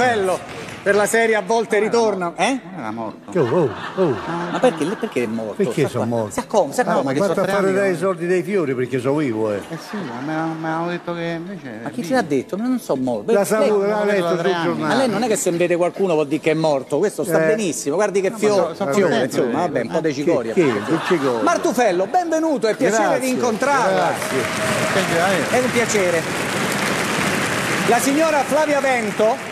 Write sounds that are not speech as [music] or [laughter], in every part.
Bello. Per la serie a volte ritorna. Eh? Era morto. Oh, oh, oh. Ma perché, perché è morto? Perché sono morto? Si accom- si Ah, accomodi. ma che fatto so a fare dai soldi dei fiori perché sono vivo, eh. Eh sì, ma mi hanno- detto che invece... Ma chi ce l'ha detto? Ma non so morto. La salute, l'ha letto sul giornale. Ma lei non è che se vede qualcuno vuol dire che è morto, questo sta Eh. benissimo, guardi che fiore, so- sono fiore, insomma, vabbè, un po' di cicoria. che, che cicoria? Martufello, benvenuto, è piacere Grazie, di incontrarla. Grazie. È un piacere. La signora Flavia Vento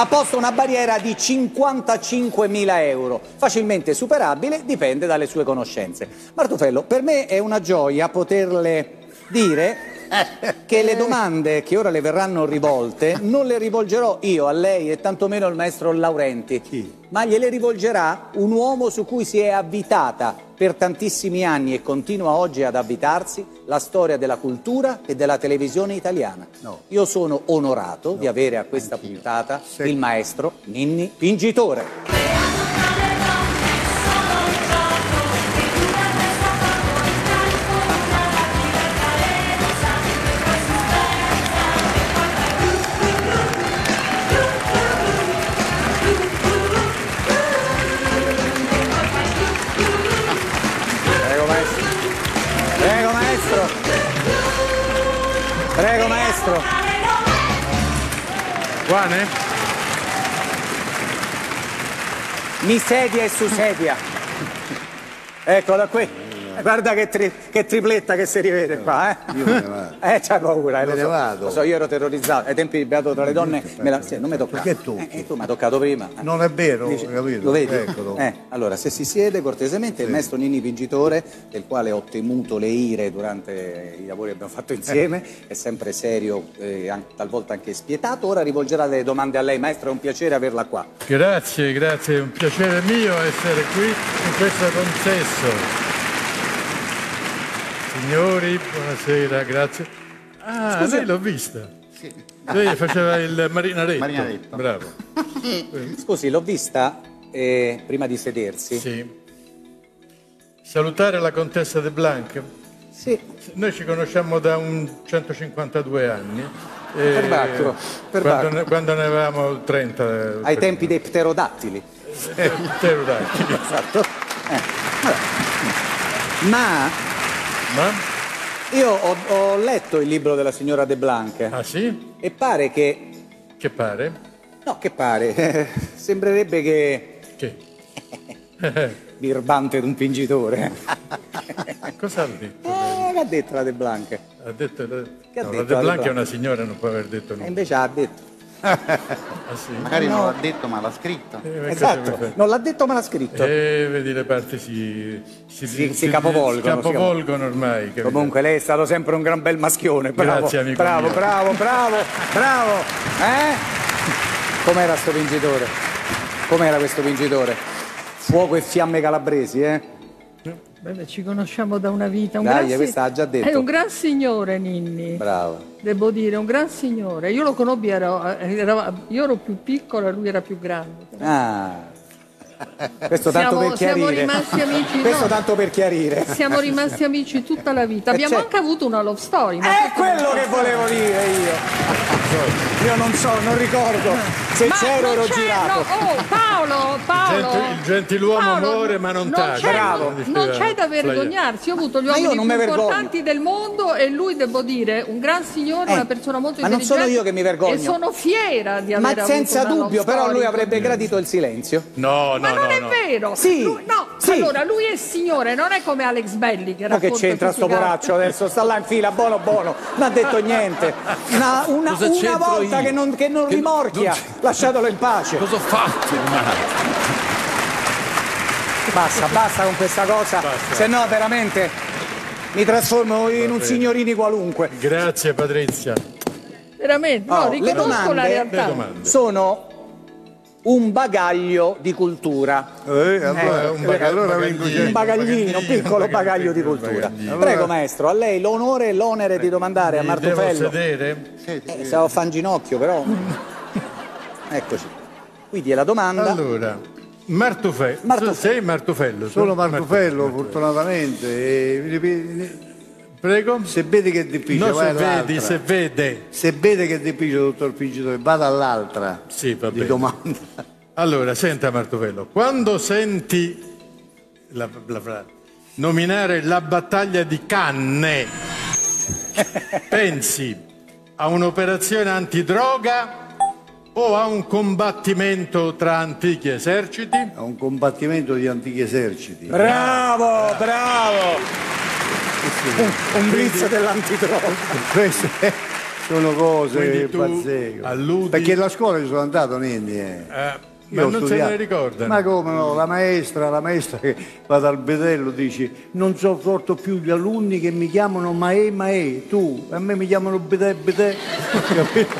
ha posto una barriera di 55.000 euro, facilmente superabile, dipende dalle sue conoscenze. Martufello, per me è una gioia poterle dire [laughs] che le domande che ora le verranno rivolte non le rivolgerò io a lei e tantomeno il maestro Laurenti, Chi? ma gliele rivolgerà un uomo su cui si è avvitata per tantissimi anni e continua oggi ad avvitarsi la storia della cultura e della televisione italiana. No. Io sono onorato di avere a questa puntata Sì. il maestro Ninni Pingitore. Maestro. Guane? Mi sedia e su sedia. Eccola qui. Guarda che, tri- che tripletta che si rivede qua, eh? Io me ne vado. [laughs] Eh, c'hai paura, eh, lo Me ne so. vado. Lo so, io ero terrorizzato. Ai tempi di Beato tra le donne, me la... sì, non mi toccava. Perché tocchi? Eh, eh, tu mi hai toccato prima. Eh. Non è vero, Dici- capito? Lo vedi? Eccolo. Eh, allora, se si siede cortesemente, il maestro Nini Pingitore, del quale ho temuto le ire durante i lavori che abbiamo fatto insieme, è sempre serio, eh, talvolta anche spietato. Ora rivolgerà delle domande a lei, maestro, è un piacere averla qua. Grazie, grazie, è un piacere mio essere qui in questo consesso. Signori, buonasera, grazie. Ah, lei l'ho vista. Lei faceva il marinaretto. Marinaretto. Bravo. [laughs] Scusi, l'ho vista eh, prima di sedersi. Sì. Salutare la contessa de Blanc. Sì. Noi ci conosciamo da un 152 anni. eh, Perbacco, perbacco. Quando, ne, quando ne avevamo 30. eh, Ai tempi dei pterodattili. [laughs] pterodactili. Esatto. Eh. Ma Ma? io ho, ho letto il libro della signora De Blanc Ah sì? e pare che... Che pare? No, che pare? [laughs] Sembrerebbe che... Che? [laughs] Birbante d'un pingitore. [laughs] Cosa ha detto? Eh, che ha detto la De Blanc? Ha detto, Che ha no, detto la la De De Blanc è Blanc? una signora, non può aver detto E nulla. invece ha detto. Ah, sì? Magari No. non l'ha detto, ma l'ha scritto. Eh, Esatto, non l'ha detto ma l'ha scritto. Eh, vedi le parti si, si, Si- si capovolgono, si capovolgono ormai. capito? Comunque lei è stato sempre un gran bel maschione. Bravo, Grazie, amico bravo, mio. bravo, bravo, bravo. Eh? Com'era sto vincitore? Com'era questo vincitore? Fuoco e fiamme calabresi, eh? Beh, ci conosciamo da una vita. Un Dai, gran questa ha già detto. È un gran signore, Ninni. Bravo. Devo dire, un gran signore. Io lo conobbi, ero, ero- io ero più piccola e lui era più grande. Ah. [laughs] Questo tanto Siamo- per siamo chiarire. rimasti amici, [laughs] Questo no. tanto per chiarire. Siamo rimasti [laughs] amici tutta la vita. Eh, Abbiamo anche avuto una love story. È quello che volevo dire io. Io non so, non ricordo se Ma c'ero non ero c'è- girato. no, oh, Paolo, Paolo. Genti- il gentiluomo Paolo, muore, ma non tace. c'è- Bravo. Non c'è da vergognarsi. Io ho avuto gli Ma uomini non più importanti del mondo e lui, devo dire, un gran signore, Eh, una persona molto ma non intelligente. sono io che mi vergogno. E sono fiera di aver Ma avuto senza una dubbio, però lui avrebbe gradito il silenzio. No, no, Ma non no, è no. vero! Sì, Lui- no, sì. allora lui è signore, non è come Alex Belli che Ma che c'entra sto poraccio adesso? Sta là in fila, buono buono, non ha detto niente. Una, una- Cosa una volta io? che non, che non Che rimorchia, non lasciatelo in pace. Cosa ho fatto ormai? Basta, basta con questa cosa, se no veramente mi trasformo in un signorini qualunque. Grazie Patrizia. Veramente, no, Oh, riconosco la realtà. Le domande. Sono un bagaglio di cultura. Eh, allora, Eh, un baga- allora bagaglino. Un bagaglino, un piccolo bagaglio di cultura. bagaglino. Prego maestro, a lei l'onore e l'onere di domandare a Mi devo Martufello. sedere? Eh, stavo a fan ginocchio, però. [laughs] Eccoci. Quindi è la domanda. Allora, Martufello. Martufello. Sei Martufello? Sono Martufello, fortunatamente. e- Prego? Se vede che è difficile, No, vai se vedi, se vede. Se vede che è difficile, dottor Pingitore, vada all'altra Sì, va di bene. domanda. Allora, senta Martovello, quando senti la, la frase, nominare la battaglia di Canne, [laughs] pensi a un'operazione antidroga o a un combattimento tra antichi eserciti? È un combattimento di antichi eserciti. Bravo, bravo! Un, un blitz dell'antidroga. Queste sono cose pazzesche. alludi- Perché la scuola ci sono andato, Nendi. Eh. Eh, Io ma non se studiato. ne ricordano. Ma come no? La maestra, la maestra che va dal bedello dice non sopporto più gli alunni che mi chiamano Mae Mae, tu, a me mi chiamano Bedè. Capito? [laughs]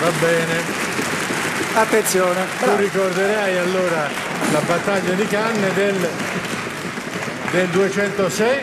Va bene. Attenzione. Tu ricorderai allora la battaglia di Canne del, del 206,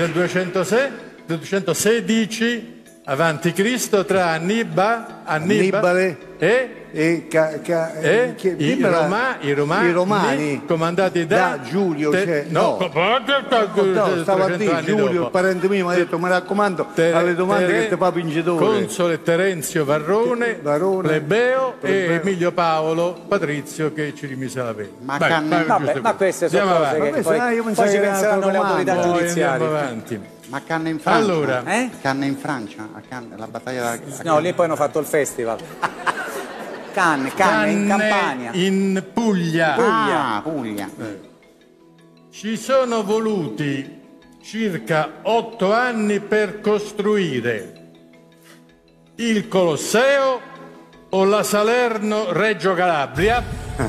del 206, del 216 avanti Cristo tra Anniba, Annibale Annibale. e, E, ca- ca- e che- i, dimmela- Roma- i Romani, i romani comandati da, da Giulio, te- cioè, no, no. no, No, stavo a 300 dire, anni Giulio, dopo. il parente mio, mi ha detto, mi raccomando, Tere- alle domande Tere- che ti fa vincitore. Console Terenzio Varrone, Varrone, plebeo, e plebeo. Emilio Paolo Patrizio che ci rimise la pena. Ma Vai, vai, Vabbè, ma queste sono Andiamo cose avanti. che Ma poi, queste- ah, io pensavo poi ci che era penseranno le autorità giudiziarie. andiamo avanti. Ma Canne in Francia? Allora. Eh? Canne in Francia? A Cannes, la battaglia da... a No, lì poi hanno fatto il festival. Canne, Canne, in Canne Campania. in Puglia. Ah, Puglia. Ci sono voluti circa otto anni per costruire il Colosseo o la Salerno Reggio Calabria.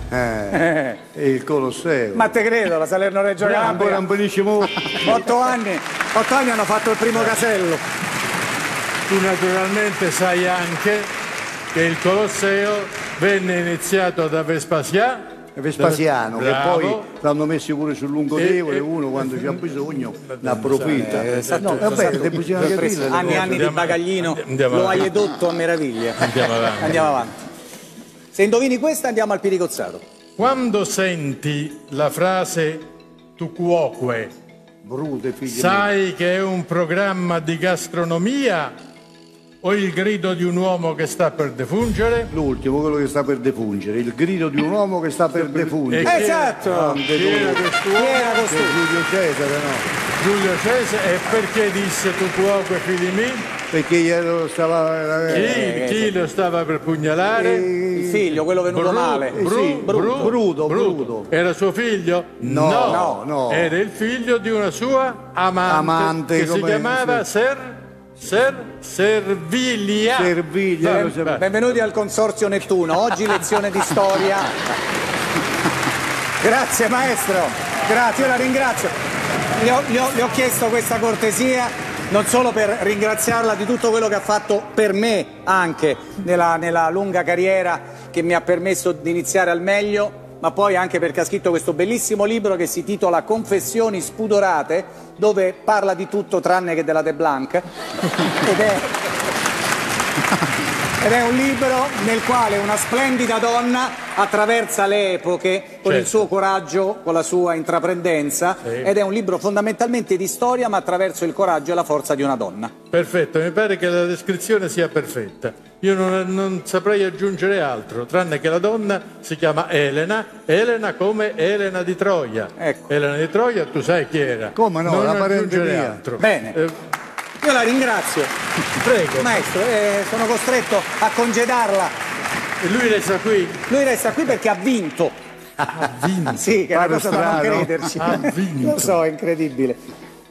Eh, [laughs] il Colosseo. Ma te credo, la Salerno Reggio ancora Calabria. un benissimo. Otto anni, otto anni hanno fatto il primo casello. Tu naturalmente sai anche che il Colosseo venne iniziato da Vespasiano. Vespasiano, che Bravo. poi l'hanno messo pure sul lungodevole, E- e- uno quando c'ha bisogno ne approfitta. Eh, sa no, vabbè, capire. Anni e anni di bagaglino, andiamo lo hai edotto a meraviglia. Andiamo avanti. [laughs] Andiamo avanti. Se indovini questa andiamo al piricozzato. Quando senti la frase tu cuoque. Sai che è un programma di gastronomia o il grido di un uomo che sta per defungere? L'ultimo, quello che sta per defungere, il grido di un uomo che sta per defungere. E chi era- Esatto. Ante chi era tu. quest'uomo? Giulio Cesare, no? Giulio Cesare. E perché disse tu cuoque figli miei? Perché ieri stava. Chi, eh, chi lo stava per pugnalare? Il figlio, quello venuto Bru- male. Bru- sì, Bru- Bruto, Bruto. Era suo figlio? No, no, no. Era il figlio di una sua amante, Amante, che si chiamava sì. Ser, Ser Servilia. Servilia, vai. Benvenuti al Consorzio Nettuno. Oggi lezione di storia. [laughs] Grazie maestro, grazie, io la ringrazio. Gli ho, gli ho- gli ho chiesto questa cortesia non solo per ringraziarla di tutto quello che ha fatto per me anche nella, nella lunga carriera che mi ha permesso di iniziare al meglio, ma poi anche perché ha scritto questo bellissimo libro che si titola Confessioni spudorate, dove parla di tutto tranne che della De Blanc. Ed è, ed è un libro nel quale una splendida donna attraversa le epoche con il Certo. suo coraggio, con la sua intraprendenza Sì. ed è un libro fondamentalmente di storia ma attraverso il coraggio e la forza di una donna. Perfetto, mi pare che la descrizione sia perfetta. Io non, non saprei aggiungere altro, tranne che la donna si chiama Elena, Elena come Elena di Troia. Ecco. Elena di Troia, tu sai chi era. Come no, non la parente aggiungere mia. altro. Bene. Eh, Io la ringrazio, prego. maestro, eh, sono costretto a congedarla. E lui resta qui. Lui resta qui perché ha vinto. Ha vinto. Sì, che è una Pare cosa da non strano. crederci. Ha vinto. Lo so, è incredibile.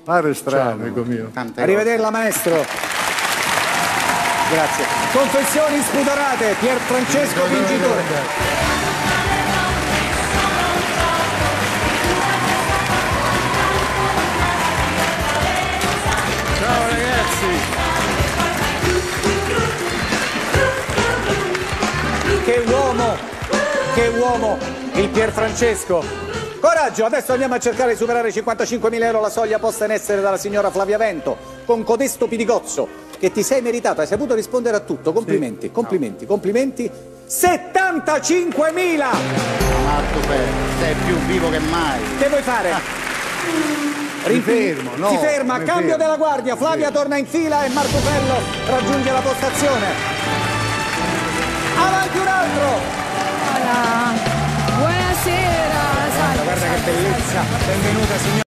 Pare Ciao, strano. amico mio. Tante Arrivederla maestro. Grazie. Confessioni spudorate, Pier Francesco Vincitore. Ciao ragazzi. Che uomo, che uomo, il Pier Francesco. Coraggio, adesso andiamo a cercare di superare i 55.000 euro la soglia posta in essere dalla signora Flavia Vento con codesto pidigozzo che ti sei meritato, hai saputo rispondere a tutto. Complimenti, complimenti, complimenti. 75.000! Marco sei più vivo che mai. Che vuoi fare? Rimpi- fermo, no, si ferma, mi cambio fermo. della guardia, Flavia torna in fila e Martufello raggiunge la postazione. Avanti un altro! Buonasera, salve. Guarda che bellezza, benvenuta signora.